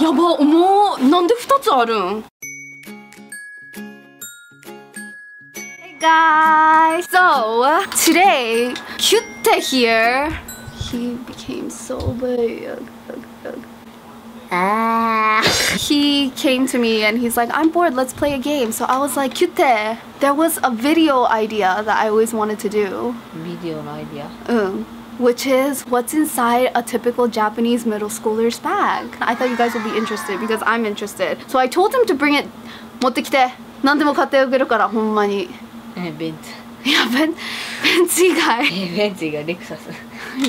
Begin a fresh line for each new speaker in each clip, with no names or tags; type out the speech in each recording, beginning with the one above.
やばもうなんで2つあるん Hey guys! So, today, Kyutte here, he became so big.
Ah.
He came to me and he's like, I'm bored, let's play a game. So I was like, Kyutte, there was a video idea that I always wanted to do.
ビデオのアイディア
Um, Which is what's inside a typical Japanese middle schooler's bag. I thought you guys would be interested because I'm interested. So I told him to bring it 持ってきて何でも買ってあげるからほんまに
えベンツ
いやベンベンツ以外
えベンツがレクサス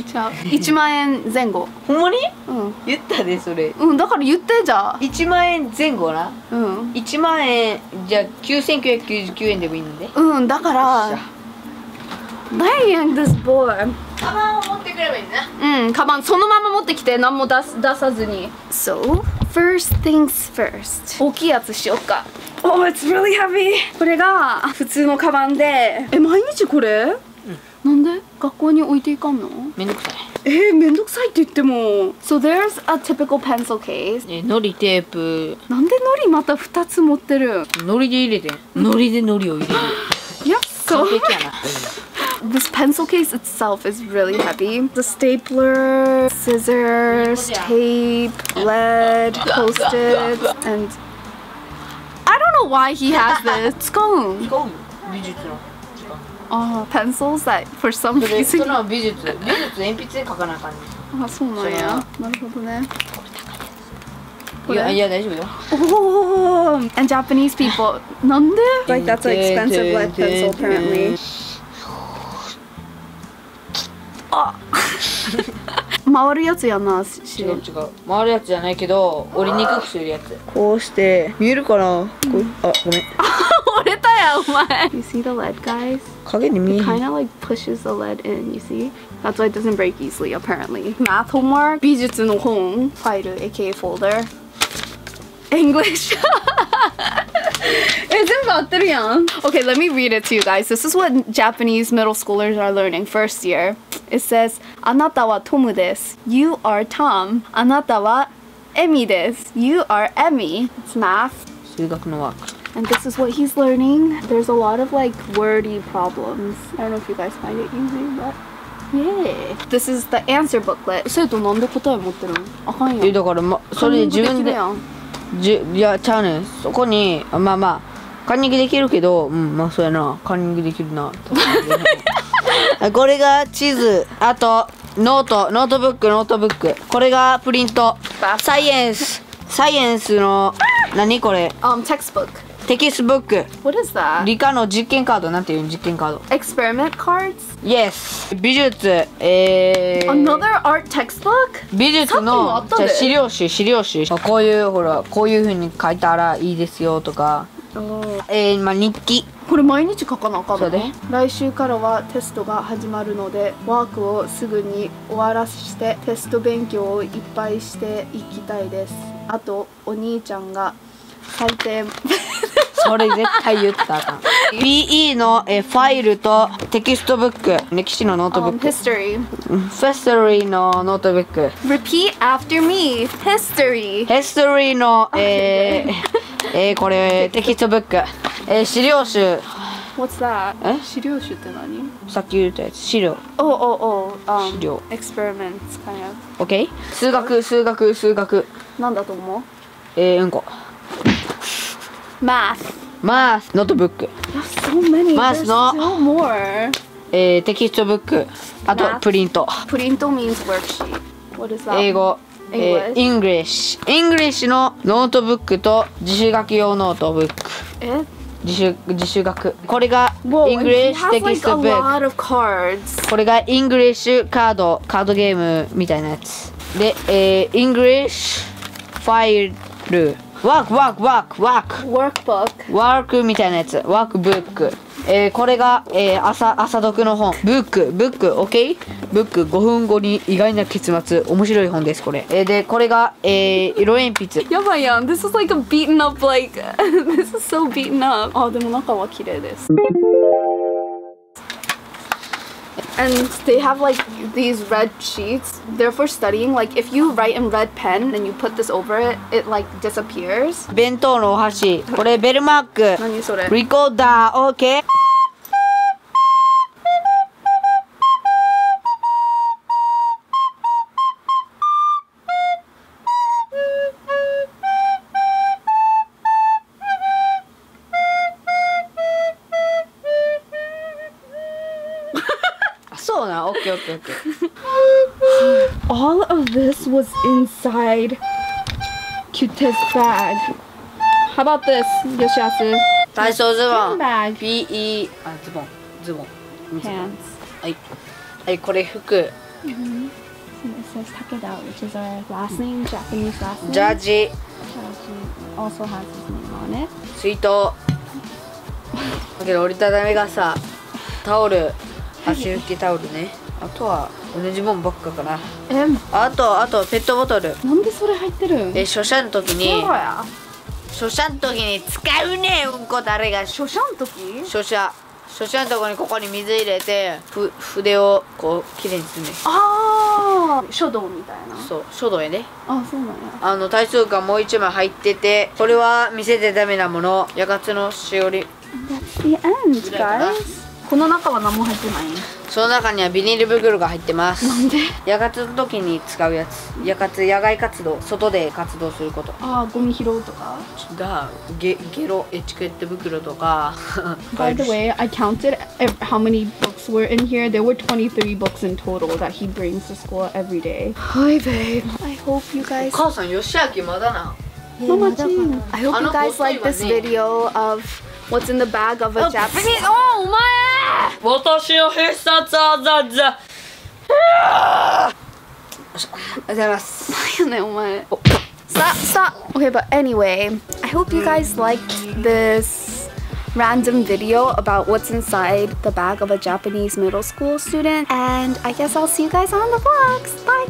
じゃあ1万円前後
ほんまに
うん、
言ったでそれ
うん、だから言ってじゃあ
1万円前後な
うん
1万円じゃあ9999円でもいいので
うんだから Dang this boy.
カバンを持ってくればいいな。
うん、カバンそのまま持ってきて。何も出す出さずに。So, first things first. 大きいやつしよっか。Oh, it's really heavy. これが普通のカバンで。え、毎日これ、なんで？学校に置いていかんの？
めんどくさい。
えー、めんどくさいって言っても。So there's a typical pencil case.
えのりテープ。
なんでノリまた2つ持ってる？
のりで入れてん。のりでのりを入れる。
いや、
完
so
璧やな
This pencil case itself is really heavy. The stapler, scissors, tape, lead, post-it, and I don't know why he has this. 使うん
違うよ美術の
Ah, pencils that for some
それ
reason.
その美術美術鉛筆で書かなあかんね
あ、そうなんや。なるほどね。
いやいや大丈夫よ
Oh, and Japanese people. なんで Like that's an expensive lead pencil apparently. 回るやつやな、し
違う違う回るやつじゃないけど折りにくくするやつこうして見えるかなこうあごめん
折れたやお前 You see the lead guys?
影に見えへん
Kind of like pushes the lead in, you see? That's why it doesn't break easily apparently. Math homework 美術の本ファイル aka folder English え全部合ってるやん Okay, let me read it to you guys. This is what Japanese middle schoolers are learning first year. It says あなたはトムです。You are Tom. あなたはエミです。You are Emmy. It's math.
数学のワーク
And this is what he's learning. There's a lot of like wordy problems. I don't know if you guys find it easy, but yay. This is the answer booklet. 生徒なんで答え持ってるのあかんやん。
えだからまそれ自分で
カンニングきる
じいやちゃうねんそこにまあまあカンニングできるけどうんまあそうやなカンニングできるなあ これが地図。あとノート。 notebook notebook。これがプリント。 science. science の何？これ。
Um, textbook.
textbook。
What is that?
理科の実験カードなんていうの実験カード。
Experiment cards?
Yes 美術。えー、
Another art textbook?
美術のじゃ資料集資料集。こういうほらこういう風に書いたらいいですよとかえー、まあ日記。
これ毎日書かなあかんの？来週からはテストが始まるのでワークをすぐに終わらしてテスト勉強をいっぱいしていきたいです。あとお兄ちゃんが最低
それ絶対言ったらあかん。PE のえーファイルと textbook。歴史のノートブ
um,
ック。
History.
history の notebook。
Repeat after me. History.
ヒストリーのえー、えー、これテキストブック、えー、資料集。
What's that?
え？
資料集って何？
さっき言ったやつ、資料。
おおお、
資料。
エクスペリメント、かよ。
OK? 数学、数学、数学。
何だと思う？
えー、うんこ。マス。マス、ノートブック。
So、many.
マ
ス
の。
No more.
えー、テキストブック。あと、プリント。
プリント means worksheet. What is that?
英語。えー、English English のノートブックと自主学用 notebook。
え？
自主自主学。これが English textbook.これが English カードカードゲームみたいなやつ。で、えー、English ファイルワークワークワークワーク。
Workbook.
ワークみたいなやつ。 workbookえー、これが、えー、朝朝読の本ブックブック OK ブック5分後に意外な結末面白い本ですこれ、えー、でこれが、えー、色鉛筆
やばいやん。This is like a beaten up like this is so beaten up. あ、でも中は綺麗です。and they have like these red sheets. They're for studying. Like if you write in red pen and you put this over it, it like disappears.
弁当のお箸これベルマーク
何それ
リコーダー OK あそうな OKOKOK
All of this was inside Q-Test bag. How about this, Yoshiasu?
体操ズボン
Bag.
PE あズボンズボン
Pants.
はいはいこれ服
It says Takeda, which is our last name, Japanese last name.
ジャージ
also has his name on it.
水筒だけど折りたたみ傘タオル足拭きタオルね。あとは同じもんばっかかな。
え、
あとあとペットボトル。
なんでそれ入ってるん？
で初射の時に。初射の時に使うねうんこ誰が。
初射の時？
初射初射のとこにここに水入れてふ筆をこうきれいにするね
ああ、書道みたいな。
そう書道やね。
あ、そうなんや。
あの体操がもう一枚入っててこれは見せてダメなもの。やかつのしおり。
That's the. この中は何も入ってない
その中にはビニール袋が入ってます
なんで
夜活の時に使うやつ夜活野外活動外で活動すること
ああ、ゴミ拾うとか
がゲゲロエチケット袋とか
By the way, I counted how many books were in here. There were 23 books in total that he brings to school every day. Hi, babe. I hope you guys.
母さん吉明まだな
Mama Jean. I hope you guys like this video of what's in the bag of a
Oh,
Japanese.
Oh, お前私の必殺技じゃありがとうございます
Stop, stop. Okay, but anyway, I hope you guys liked this random video about what's inside the bag of a Japanese middle school student. And I guess I'll see you guys on the vlogs. Bye,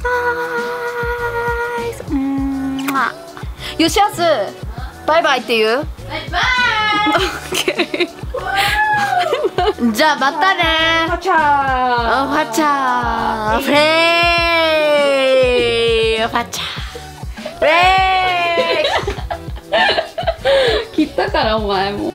guys. Mwah. バイバイっ
て言
う？
じゃあまたね。
切ったからお前もう